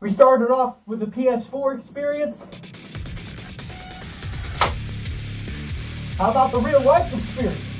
We started off with the PS4 experience. How about the real life experience?